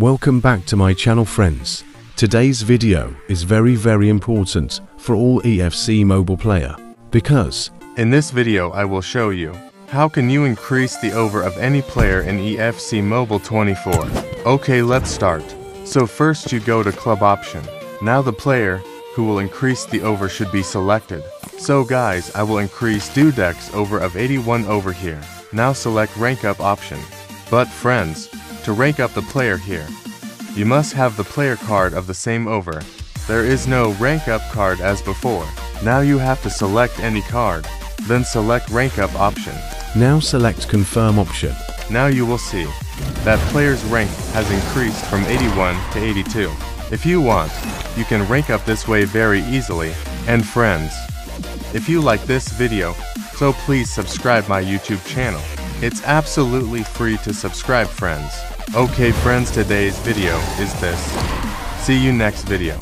Welcome back to my channel friends. Today's video is very very important for all EA FC mobile player because In this video I will show you how can you increase the over of any player in EA FC Mobile 24. Okay let's start. So first you go to club option. Now the player who will increase the over should be selected. So guys I will increase Dudek's over of 81 over here. Now select rank up option. But friends, to rank up the player here, you must have the player card of the same over. There is no rank up card as before. Now you have to select any card, then select rank up option. now select confirm option. Now you will see that player's rank has increased from 81 to 82. If you want, you can rank up this way very easily. And friends, if you like this video, so please subscribe my YouTube channel. It's absolutely free to subscribe friends. Okay friends today's video is this. See you next video.